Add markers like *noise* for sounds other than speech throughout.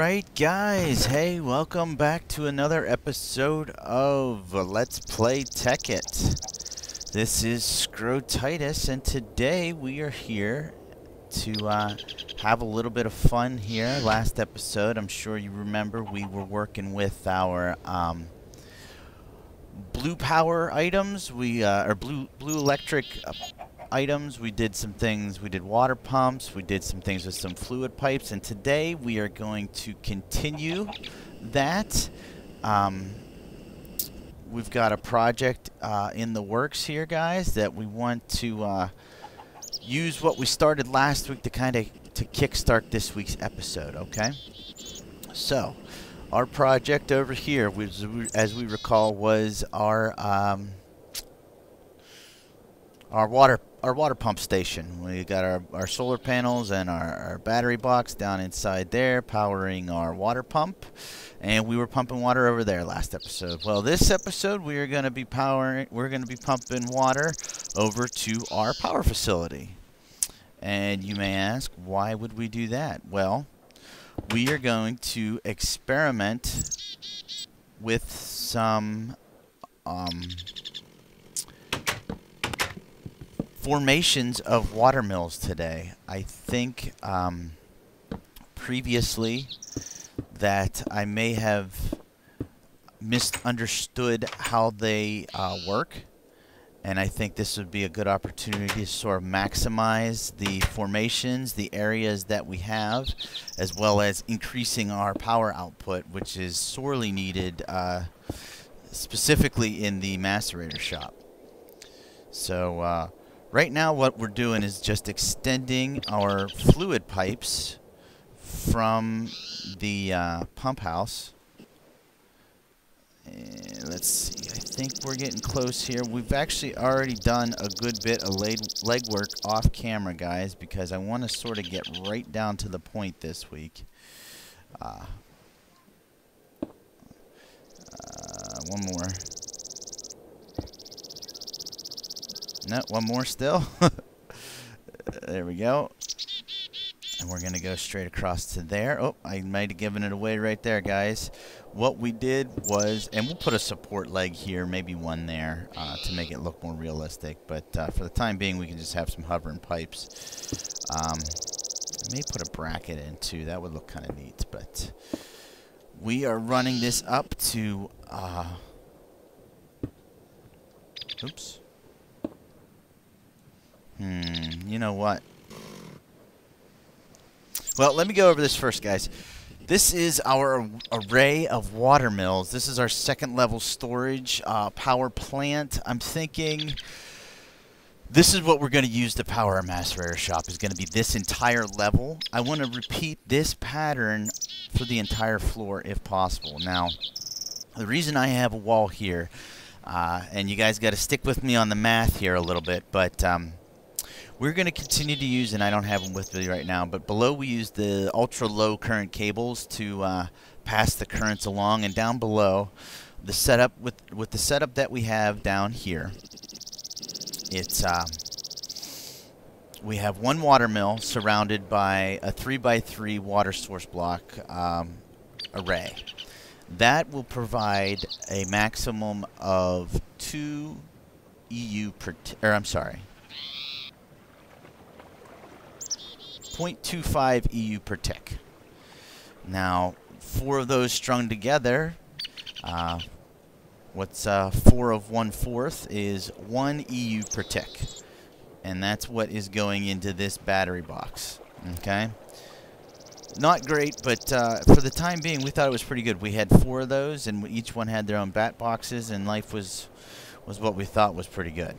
Alright guys, hey, welcome back to another episode of Let's Play Tekkit. This is Scrotitus, and today we are here to uh, have a little bit of fun here. Last episode, I'm sure you remember, we were working with our um, blue power items, we uh, or blue blue electric uh, items. We did some things, we did water pumps, we did some things with some fluid pipes, and today we are going to continue that. Um, we've got a project uh, in the works here, guys, that we want to uh, use what we started last week to kind of to kickstart this week's episode, okay? So, our project over here, was, as we recall, was our um, our water our water pump station. We got our, our solar panels and our, our battery box down inside there powering our water pump. And we were pumping water over there last episode. Well, this episode we are going to be powering we're going to be pumping water over to our power facility. And you may ask, why would we do that? Well, we are going to experiment with some um, formations of water mills today. I think um, previously that I may have misunderstood how they uh, work. And I think this would be a good opportunity to sort of maximize the formations, the areas that we have, as well as increasing our power output, which is sorely needed uh, specifically in the macerator shop. So uh, Right now what we're doing is just extending our fluid pipes from the uh, pump house. And let's see, I think we're getting close here. We've actually already done a good bit of leg legwork off camera, guys, because I want to sort of get right down to the point this week. Uh, uh, one more. No, one more still. *laughs* there we go. And we're going to go straight across to there. Oh, I might have given it away right there, guys. What we did was, and we'll put a support leg here, maybe one there, uh, to make it look more realistic. But uh, for the time being, we can just have some hovering pipes. Um, I may put a bracket in, too. That would look kind of neat. But we are running this up to... Uh, oops. Hmm, you know what? Well, let me go over this first, guys. This is our array of water mills. This is our second level storage uh, power plant. I'm thinking this is what we're going to use to power our macerator shop is going to be this entire level. I want to repeat this pattern for the entire floor if possible. Now, the reason I have a wall here, uh, and you guys got to stick with me on the math here a little bit, but um, we're going to continue to use, and I don't have them with me right now, but below we use the ultra low current cables to uh, pass the currents along, and down below, the setup with with the setup that we have down here, it's uh, we have one water mill surrounded by a three by three water source block um, array. That will provide a maximum of two EU per, or I'm sorry, 0.25 EU per tick. Now, four of those strung together, uh, what's uh, four of one fourth is one EU per tick. And that's what is going into this battery box. Okay? Not great, but uh, for the time being, we thought it was pretty good. We had four of those, and each one had their own bat boxes, and life was was what we thought was pretty good.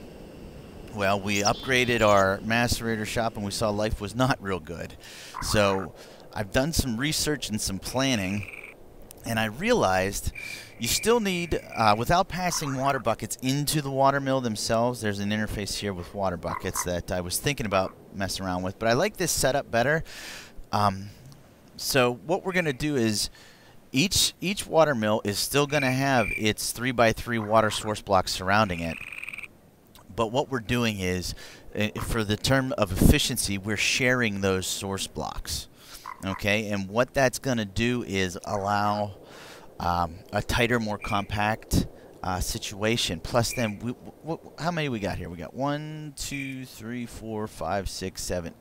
Well, we upgraded our macerator shop and we saw life was not real good. So I've done some research and some planning, and I realized you still need, uh, without passing water buckets into the water mill themselves, there's an interface here with water buckets that I was thinking about messing around with, but I like this setup better. Um, so what we're going to do is each each water mill is still going to have its 3x3 water source block surrounding it but what we're doing is, uh, for the term of efficiency, we're sharing those source blocks. Okay, and what that's going to do is allow um, a tighter, more compact uh, situation. Plus, then, we, how many we got here? We got one, two, three, four, five, six, seven,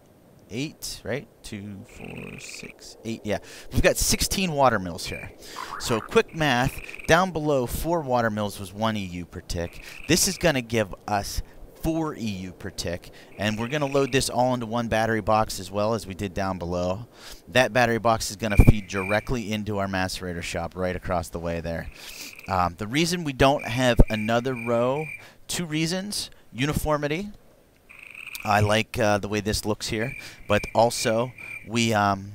eight, right? Two, four, six, eight. Yeah, we've got 16 water mills here. So quick math, down below, four water mills was one EU per tick. This is going to give us 4 EU per tick. And we're going to load this all into one battery box as well as we did down below. That battery box is going to feed directly into our macerator shop right across the way there. Um, the reason we don't have another row, two reasons. Uniformity. I like uh, the way this looks here. But also, we... Um,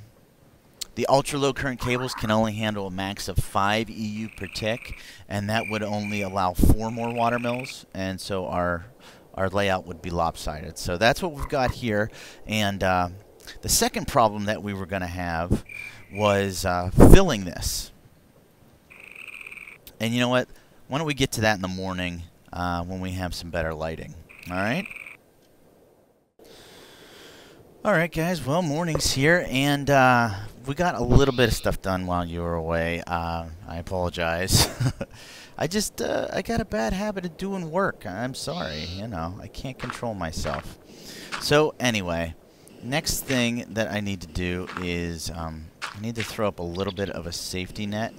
the ultra low current cables can only handle a max of 5 EU per tick, and that would only allow 4 more water mills, and so our our layout would be lopsided. So that's what we've got here. And uh, the second problem that we were going to have was uh, filling this. And you know what? Why don't we get to that in the morning uh, when we have some better lighting. All right? All right, guys. Well, morning's here, and uh, we got a little bit of stuff done while you were away. Uh, I apologize. *laughs* I just, uh, I got a bad habit of doing work. I'm sorry, you know, I can't control myself. So, anyway, next thing that I need to do is, um, I need to throw up a little bit of a safety net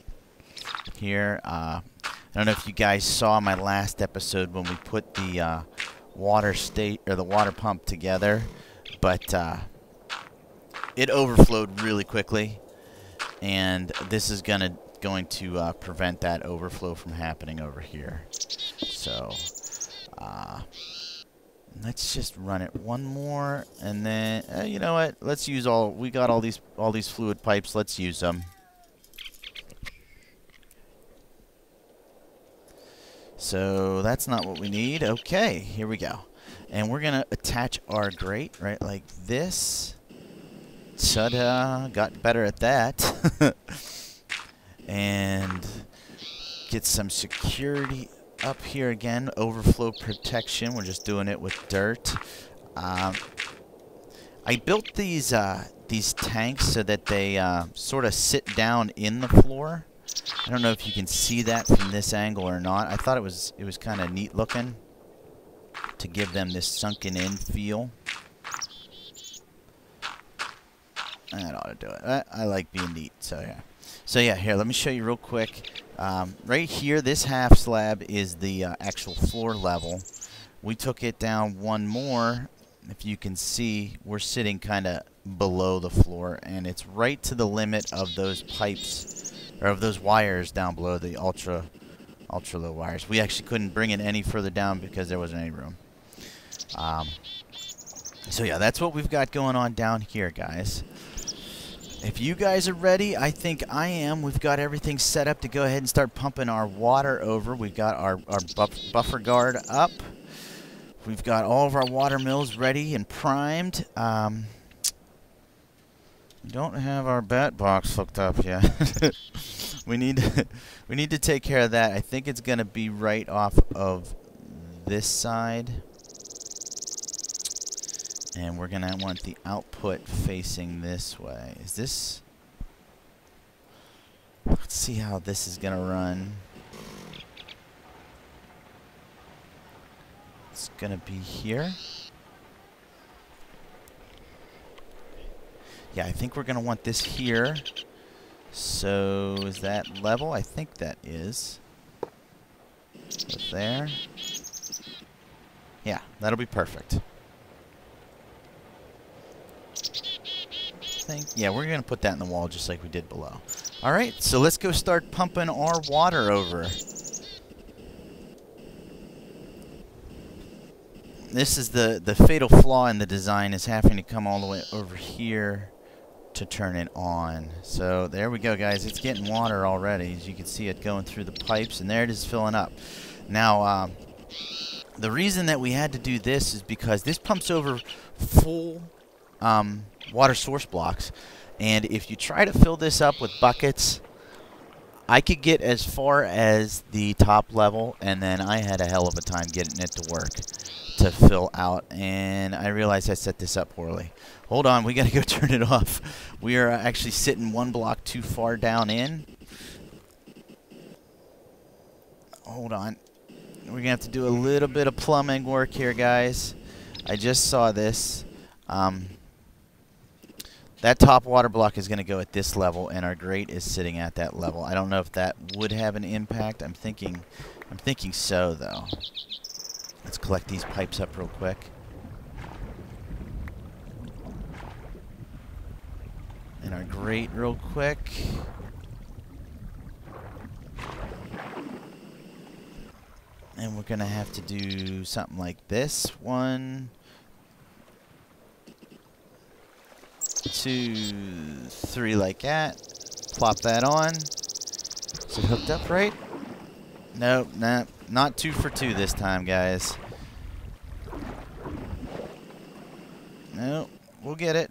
here. Uh, I don't know if you guys saw my last episode when we put the, uh, water state, or the water pump together, but, uh, it overflowed really quickly, and this is going to going to uh, prevent that overflow from happening over here. So, uh, let's just run it one more, and then uh, you know what? Let's use all. We got all these all these fluid pipes. Let's use them. So that's not what we need. Okay, here we go. And we're going to attach our grate, right, like this. Ta-da! Got better at that. *laughs* and get some security up here again. Overflow protection. We're just doing it with dirt. Um, I built these uh, these tanks so that they uh, sort of sit down in the floor. I don't know if you can see that from this angle or not. I thought it was it was kind of neat looking to give them this sunken in feel. That ought to do it. I, I like being neat, so yeah. So yeah, here, let me show you real quick. Um, right here, this half slab is the uh, actual floor level. We took it down one more. If you can see, we're sitting kind of below the floor, and it's right to the limit of those pipes, or of those wires down below, the ultra, ultra low wires. We actually couldn't bring it any further down because there wasn't any room. Um, so yeah, that's what we've got going on down here, guys. If you guys are ready, I think I am. We've got everything set up to go ahead and start pumping our water over. We've got our, our buff buffer guard up. We've got all of our water mills ready and primed. Um, we don't have our bat box hooked up yet. *laughs* *laughs* we need to, *laughs* we need to take care of that. I think it's going to be right off of this side. And we're going to want the output facing this way. Is this... Let's see how this is going to run. It's going to be here. Yeah, I think we're going to want this here. So, is that level? I think that is. There. Yeah, that'll be perfect. think. Yeah, we're going to put that in the wall just like we did below. All right, so let's go start pumping our water over. This is the, the fatal flaw in the design is having to come all the way over here to turn it on. So there we go, guys. It's getting water already. As you can see it going through the pipes, and there it is filling up. Now, um, the reason that we had to do this is because this pumps over full um, water source blocks. And if you try to fill this up with buckets, I could get as far as the top level, and then I had a hell of a time getting it to work to fill out, and I realized I set this up poorly. Hold on, we got to go *laughs* turn it off. We are actually sitting one block too far down in. Hold on. We're going to have to do a little bit of plumbing work here, guys. I just saw this. Um, that top water block is going to go at this level, and our grate is sitting at that level. I don't know if that would have an impact. I'm thinking, I'm thinking so, though. Let's collect these pipes up real quick. And our grate real quick. And we're going to have to do something like this. One, two, three like that. Plop that on. Is it hooked up right? Nope, nope. Not two for two this time, guys. Nope. We'll get it.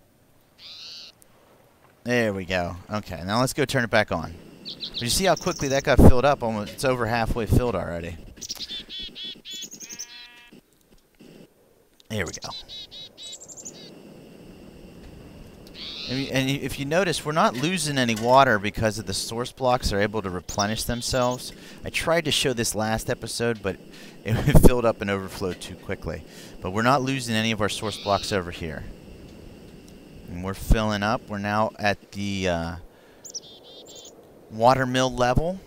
There we go. Okay, now let's go turn it back on. But you see how quickly that got filled up? Almost, it's over halfway filled already. There we go. And if you notice, we're not losing any water because of the source blocks are able to replenish themselves. I tried to show this last episode, but *laughs* it filled up and overflowed too quickly. But we're not losing any of our source blocks over here. And we're filling up. We're now at the uh, water mill level.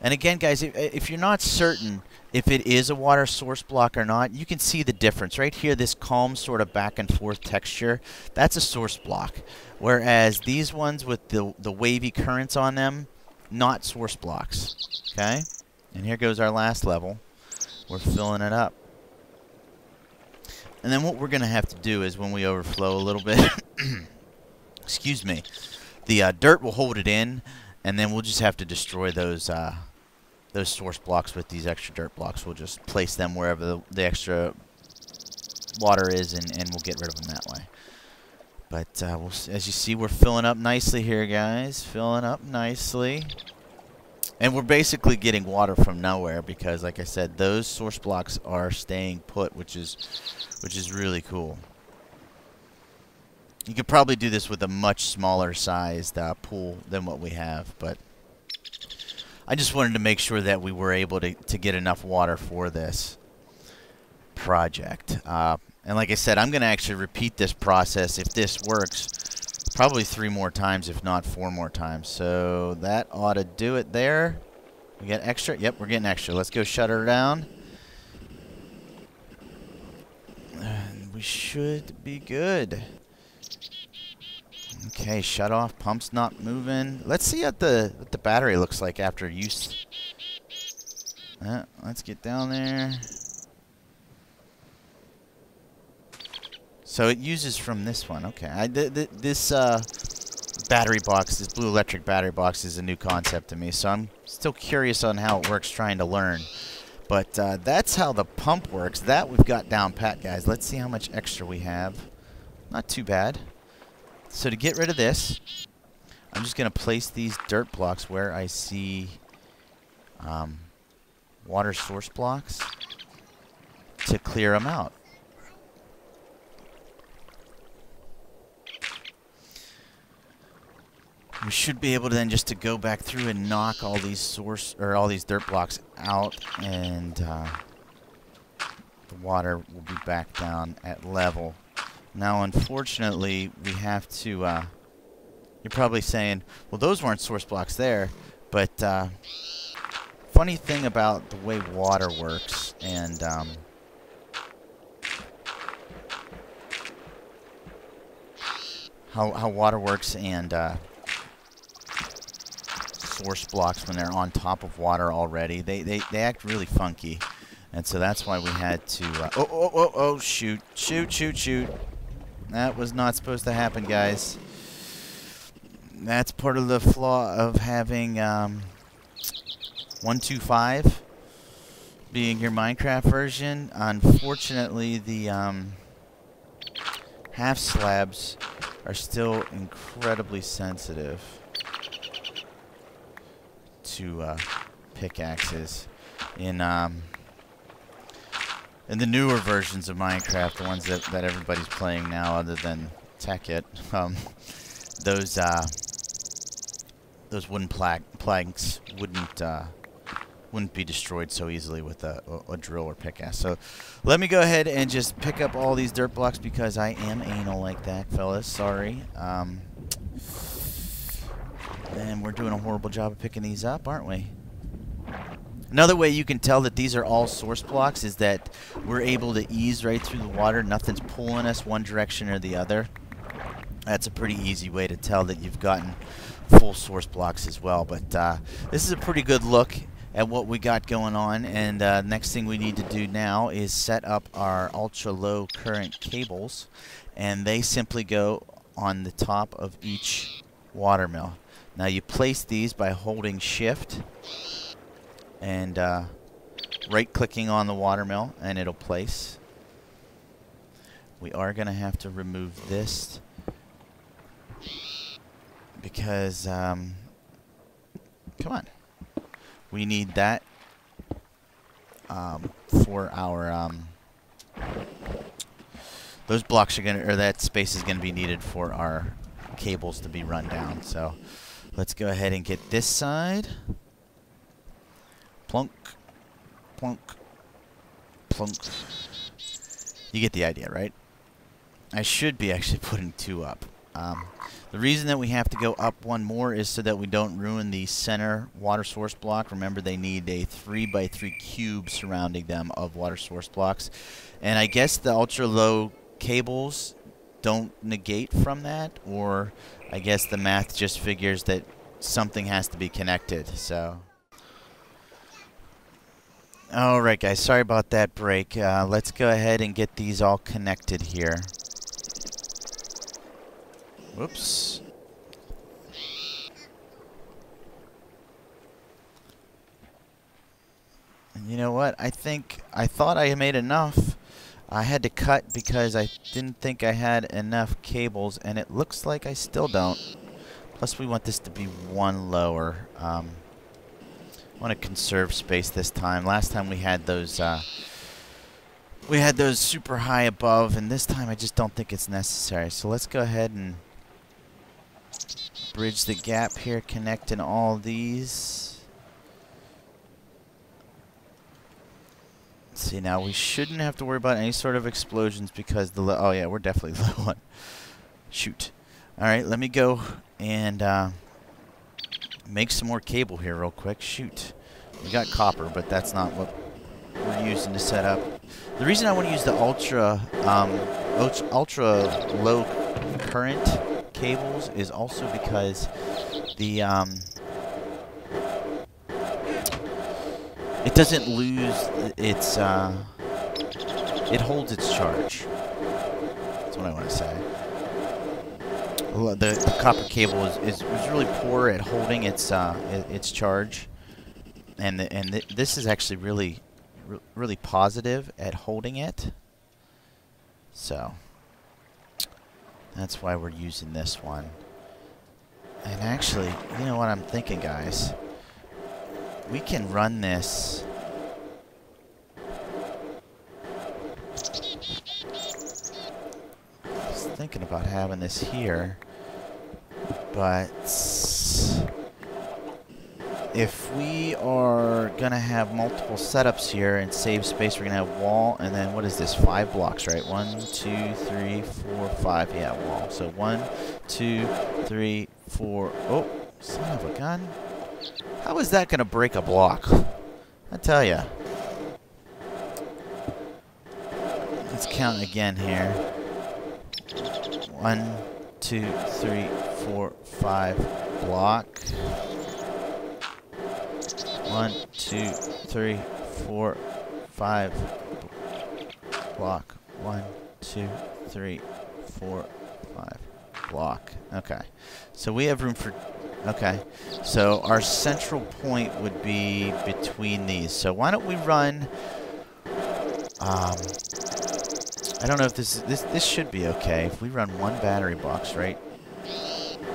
And again, guys, if, if you're not certain if it is a water source block or not, you can see the difference. Right here, this calm sort of back and forth texture, that's a source block. Whereas these ones with the, the wavy currents on them, not source blocks. Okay? And here goes our last level. We're filling it up. And then what we're going to have to do is when we overflow a little bit, *coughs* excuse me, the uh, dirt will hold it in, and then we'll just have to destroy those... Uh, those source blocks with these extra dirt blocks. We'll just place them wherever the, the extra water is, and, and we'll get rid of them that way. But uh, we'll, as you see, we're filling up nicely here, guys. Filling up nicely. And we're basically getting water from nowhere because, like I said, those source blocks are staying put, which is, which is really cool. You could probably do this with a much smaller sized uh, pool than what we have, but I just wanted to make sure that we were able to, to get enough water for this project. Uh, and like I said, I'm going to actually repeat this process, if this works, probably three more times, if not four more times. So that ought to do it there. We get extra? Yep, we're getting extra. Let's go shut her down. And we should be good. Okay, shut off. Pump's not moving. Let's see what the what the battery looks like after use. Uh, let's get down there. So it uses from this one. Okay, I, th th this uh, battery box, this blue electric battery box, is a new concept to me. So I'm still curious on how it works, trying to learn. But uh, that's how the pump works. That we've got down pat, guys. Let's see how much extra we have. Not too bad. So to get rid of this, I'm just going to place these dirt blocks where I see um, water source blocks to clear them out. We should be able to then just to go back through and knock all these source or all these dirt blocks out and uh, the water will be back down at level. Now, unfortunately, we have to, uh, you're probably saying, well, those weren't source blocks there, but uh, funny thing about the way water works and um, how, how water works and uh, source blocks when they're on top of water already, they, they, they act really funky. And so that's why we had to... Uh, oh, oh, oh, oh, shoot. Shoot, shoot, shoot. That was not supposed to happen, guys. That's part of the flaw of having um, 125 being your Minecraft version. Unfortunately, the um, half slabs are still incredibly sensitive. to uh, pickaxes. In um, in the newer versions of Minecraft, the ones that, that everybody's playing now, other than Tekkit, *laughs* um, those uh, those wooden planks wouldn't uh, wouldn't be destroyed so easily with a, a, a, drill or pickaxe. So let me go ahead and just pick up all these dirt blocks because I am anal like that, fellas. Sorry. Um, and we're doing a horrible job of picking these up, aren't we? Another way you can tell that these are all source blocks is that we're able to ease right through the water. Nothing's pulling us one direction or the other. That's a pretty easy way to tell that you've gotten full source blocks as well. But uh, this is a pretty good look at what we got going on. And uh, next thing we need to do now is set up our ultra low current cables. And they simply go on the top of each watermill. Now you place these by holding shift and uh, right clicking on the watermill, and it'll place. We are going to have to remove this because, um, come on, we need that um, for our, um, those blocks are going to, or that space is going to be needed for our cables to be run down. So let's go ahead and get this side. Plunk, plunk, plunk. You get the idea, right? I should be actually *laughs* putting two up. Um, the reason that we have to go up one more is so that we don't ruin the center water source block. Remember, they need a 3 by 3 cube surrounding them of water source blocks. And I guess the ultra-low cables don't negate from that, or I guess the math just figures that something has to be connected. So. Alright guys, sorry about that break. Uh, let's go ahead and get these all connected here. Whoops. And you know what? I think I thought I made enough. I had to cut because I didn't think I had enough cables, and it looks like I still don't. Plus, we want this to be one lower. Um, want to conserve space this time. Last time we had those... Uh, we had those super high above, and this time I just don't think it's necessary. So let's go ahead and bridge the gap here, connecting all these. See, now we shouldn't have to worry about any sort of explosions because the... Oh, yeah, we're definitely *laughs* low on. Shoot. All right, let me go and uh, make some more cable here real quick. Shoot. We got copper, but that's not what we're using to set up. The reason I want to use the ultra, um, ultra, low current cables is also because the um, it doesn't lose its uh, it holds its charge. That's what I want to say. The, the copper cable is, is, is, really poor at holding its uh, its charge, and the, and th this is actually really really positive at holding it. So. That's why we're using this one. And actually, you know what I'm thinking, guys? We can run this... thinking about having this here, but if we are to have multiple setups here and save space, we're to have wall, and then what is this? Five blocks, right? One, two, three, four, five. Yeah, wall. So one, two, three, four. Oh, son of a gun. How is that to break a block? I tell you. Let's count again here. One, two, three, four, five. Block. One, two, three, four, five. Block. One, two, three, four, five. Block. Okay. So we have room for... Okay. So our central point would be between these. So why don't we run... Um, I don't know if this is... This, this should be okay. If we run one battery box, right?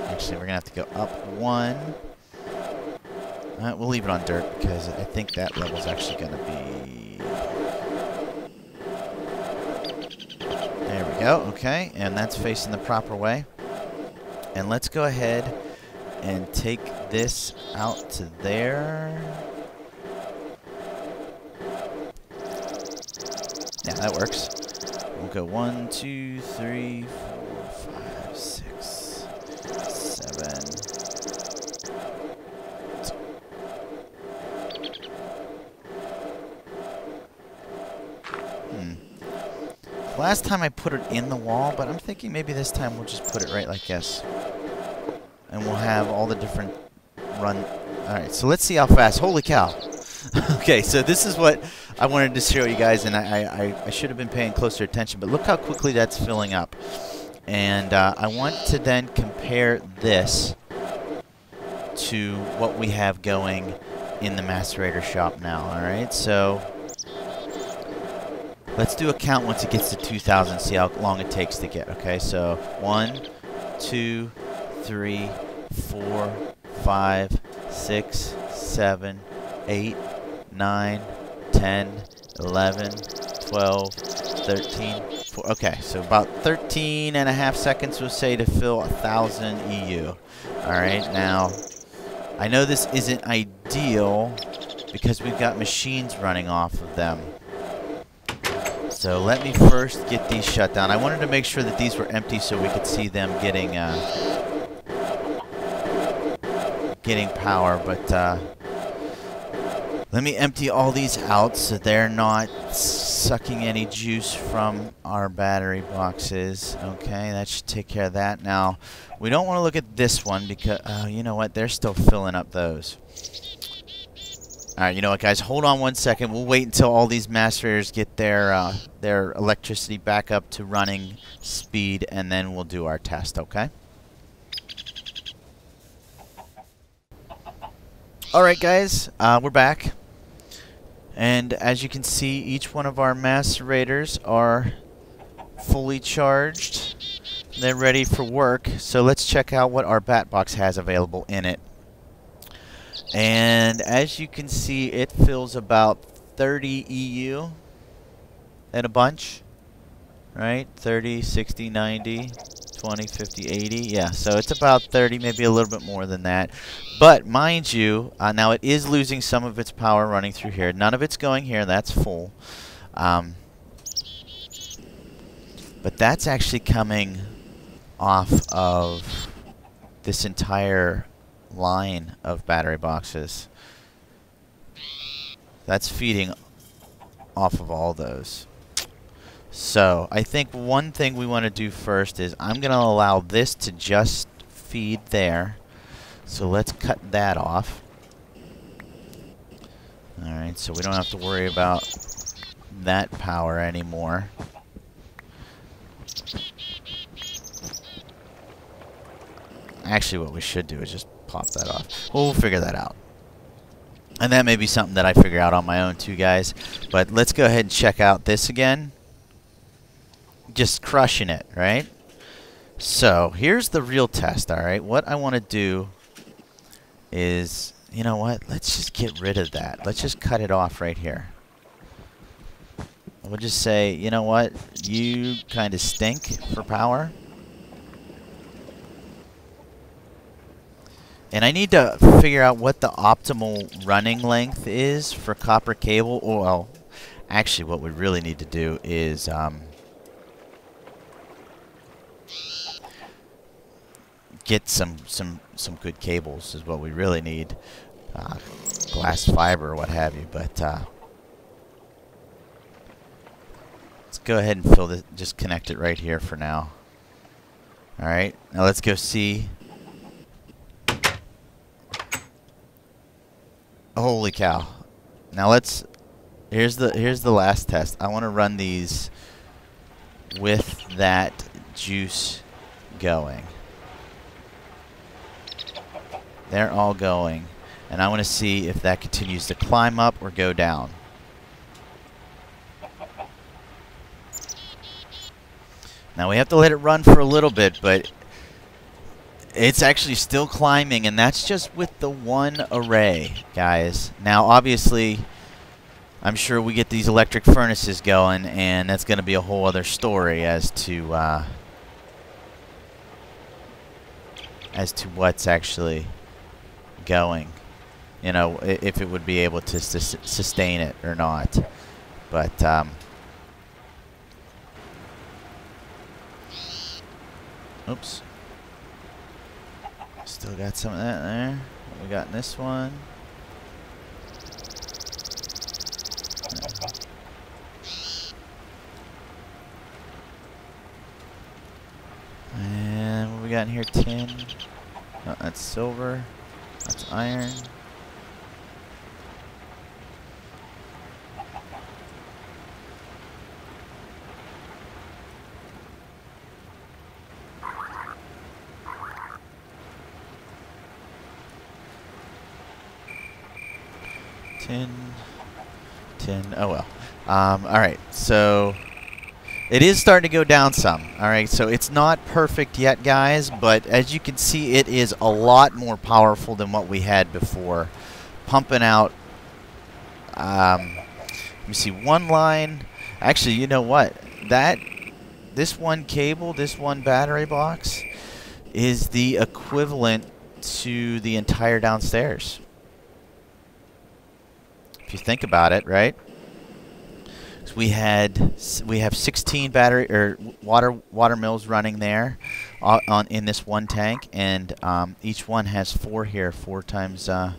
Actually, we're to have to go up one Uh, we'll leave it on dirt because I think that level's actually to be... There we go. Okay, and that's facing the proper way. And let's go ahead and take this out to there. Yeah, that works. We'll go one, two, three, four, five, six, seven. Hmm. Last time I put it in the wall, but I'm thinking maybe this time we'll just put it right like this. And we'll have all the different run. Alright, so let's see how fast. Holy cow. *laughs* okay, so this is what I wanted to show you guys, and I, I, I should have been paying closer attention, but look how quickly that's filling up. And uh, I want to then compare this to what we have going in the macerator shop now, alright? So let's do a count once it gets to 2,000, see how long it takes to get, okay? So one, two, three, four, five, six, seven, eight, 9, 10, 11, 12, 13, 4. Okay, so about 13 and a half seconds we'll say to fill a 1,000 EU. Alright, now, I know this isn't ideal because we've got machines running off of them. So let me first get these shut down. I wanted to make sure that these were empty so we could see them getting uh, getting power, but uh, let me empty all these out so they're not sucking any juice from our battery boxes. Okay, that should take care of that. Now, we don't want to look at this one because, uh, you know what, they're still filling up those. Alright, you know what, guys, hold on one second. We'll wait until all these macerators get their, uh, their electricity back up to running speed, and then we'll do our test, okay? Alright, guys, uh, we're back. And as you can see, each one of our macerators are fully charged. They're ready for work. So let's check out what our bat box has available in it. And as you can see, it fills about 30 EU and a bunch. Right? 30, 60, 90. 20, 50, 80. Yeah, so it's about 30, maybe a little bit more than that. But mind you, uh, now it is losing some of its power running through here. None of it's going here. That's full. Um, but that's actually coming off of this entire line of battery boxes. That's feeding off of all those. So I think one thing we want to do first is I'm going to allow this to just feed there. So let's cut that off. Alright, so we don't have to worry about that power anymore. Actually, what we should do is just pop that off. Well, we'll figure that out. And that may be something that I figure out on my own too, guys. But let's go ahead and check out this again just crushing it, right? So here's the real test, all right? What I want to do is, you know what? Let's just get rid of that. Let's just cut it off right here. We'll just say, you know what? You kind of stink for power. And I need to figure out what the optimal running length is for copper cable. Well, actually what we really need to do is... Um, get some some some good cables is what we really need. Uh, glass fiber or what have you, but uh, let's go ahead and fill this. Just connect it right here for now. All right, now let's go see. Holy cow! Now let's. Here's the here's the last test. I want to run these with that juice going. They're all going. And I want to see if that continues to climb up or go down. Now we have to let it run for a little bit, but It's actually still climbing, and that's just with the one array, guys. Now, obviously, I'm sure we get these electric furnaces going, and that's going to be a whole other story as to uh, as to what's actually going. You know, if it would be able to sus sustain it or not. But um, oops. Still got some of that there. What we got in this one? And what we got in here? Tin. Oh, that's silver. That's iron. Tin. Tin. Oh well. Um, all right. So it is starting to go down some. All right. So it's not perfect yet, guys. But as you can see, it is a lot more powerful than what we had before. Pumping out. Um, let me see. One line. Actually, you know what? That this one cable, this one battery box, is the equivalent to the entire downstairs if you think about it, right? We had we have 16 battery or water water mills running there on, on in this one tank, and um, each one has four here. Four times uh,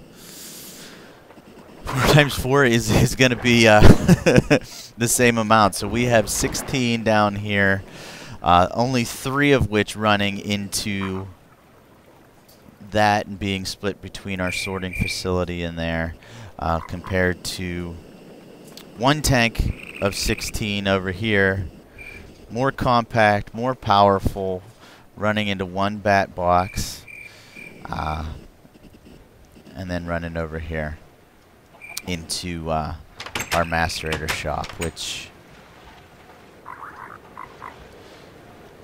four *laughs* times four is is going to be uh, *laughs* the same amount. So we have 16 down here, uh, only three of which running into that and being split between our sorting facility in there uh, compared to one tank of 16 over here. More compact, more powerful, running into one bat box. Uh, and then running over here into uh, our macerator shop, which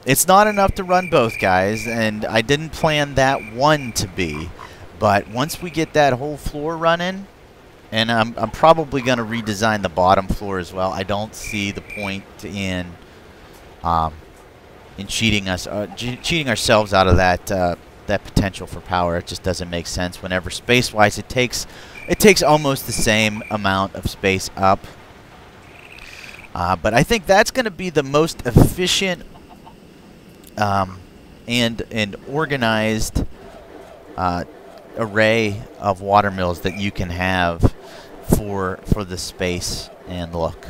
it's not enough to run both guys, and I didn't plan that one to be, but once we get that whole floor running, and I'm, I'm probably going to redesign the bottom floor as well. I don't see the point in um, in cheating us, uh, cheating ourselves out of that uh, that potential for power. It just doesn't make sense. Whenever space-wise, it takes it takes almost the same amount of space up. Uh, but I think that's going to be the most efficient um, and and organized uh, array of water mills that you can have for for the space and look.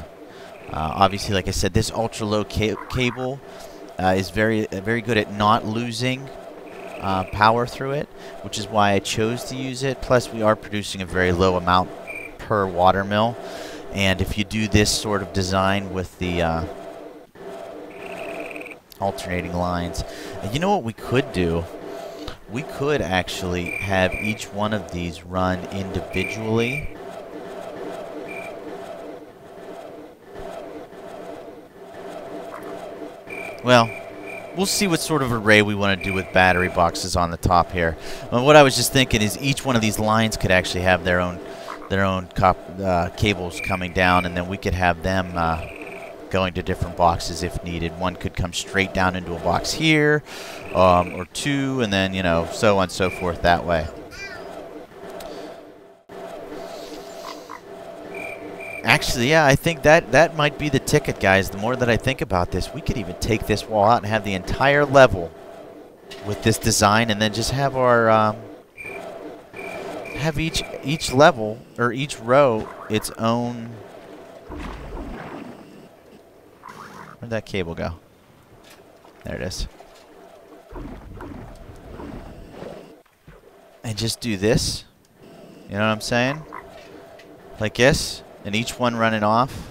Uh, obviously, like I said, this ultra low ca cable uh, is very uh, very good at not losing uh, power through it, which is why I chose to use it. Plus, we are producing a very low amount per water mill, and if you do this sort of design with the uh, alternating lines, you know what we could do we could actually have each one of these run individually. Well, we'll see what sort of array we want to do with battery boxes on the top here. Well, what I was just thinking is each one of these lines could actually have their own their own uh, cables coming down, and then we could have them uh, going to different boxes if needed. One could come straight down into a box here, um, or two, and then, you know, so on and so forth that way. Actually, yeah, I think that that might be the ticket, guys. The more that I think about this, we could even take this wall out and have the entire level with this design, and then just have our um, have each each level or each row its own Where'd that cable go? There it is. And just do this. You know what I'm saying? Like this. And each one running off.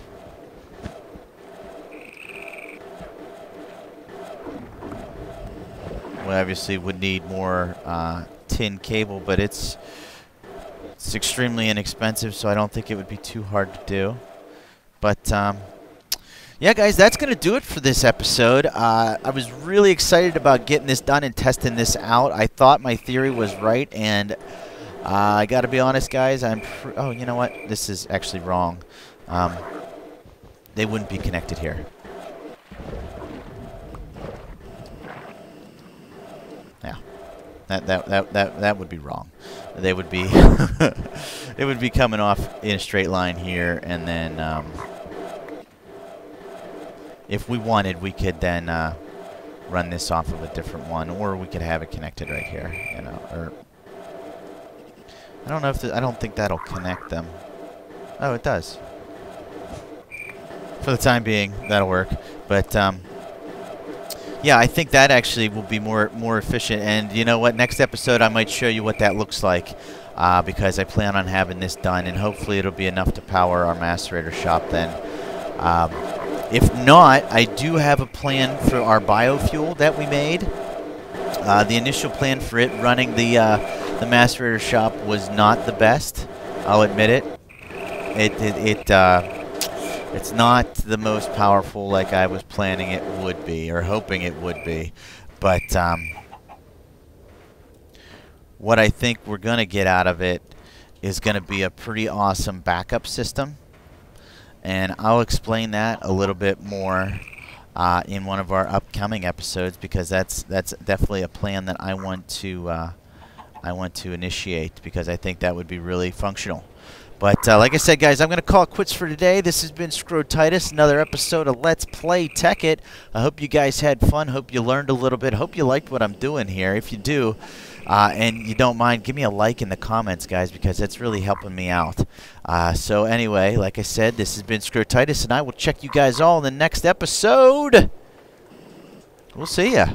We obviously would need more uh, tin cable, but it's it's extremely inexpensive, so I don't think it would be too hard to do. But um, yeah, guys, that's going to do it for this episode. Uh, I was really excited about getting this done and testing this out. I thought my theory was right, and uh, I got to be honest, guys. I'm. oh, you know what? This is actually wrong. Um, they wouldn't be connected here. Yeah, that that that that that would be wrong. They would be. *laughs* it would be coming off in a straight line here, and then. Um, if we wanted, we could then uh, run this off of a different one, or we could have it connected right here. You know, or I don't know if the, I don't think that'll connect them. Oh, it does. For the time being, that'll work. But um, yeah, I think that actually will be more more efficient. And you know what? Next episode, I might show you what that looks like. Uh, because I plan on having this done, and hopefully it'll be enough to power our macerator shop then. Um, if not, I do have a plan for our biofuel that we made. Uh, the initial plan for it running the uh, the macerator shop was not the best. I'll admit it. It it, it uh, it's not the most powerful like I was planning it would be or hoping it would be, but um, what I think we're gonna get out of it is gonna be a pretty awesome backup system and I'll explain that a little bit more uh, in one of our upcoming episodes because that's that's definitely a plan that I want to uh, I want to initiate because I think that would be really functional. But uh, like I said, guys, I'm going to call it quits for today. This has been Scrotitus, another episode of Let's Play Tekkit. I hope you guys had fun. Hope you learned a little bit. Hope you liked what I'm doing here. If you do, uh, and you don't mind, give me a like in the comments, guys, because that's really helping me out. Uh, so anyway, like I said, this has been Scrotitus, and I will check you guys all in the next episode. We'll see ya.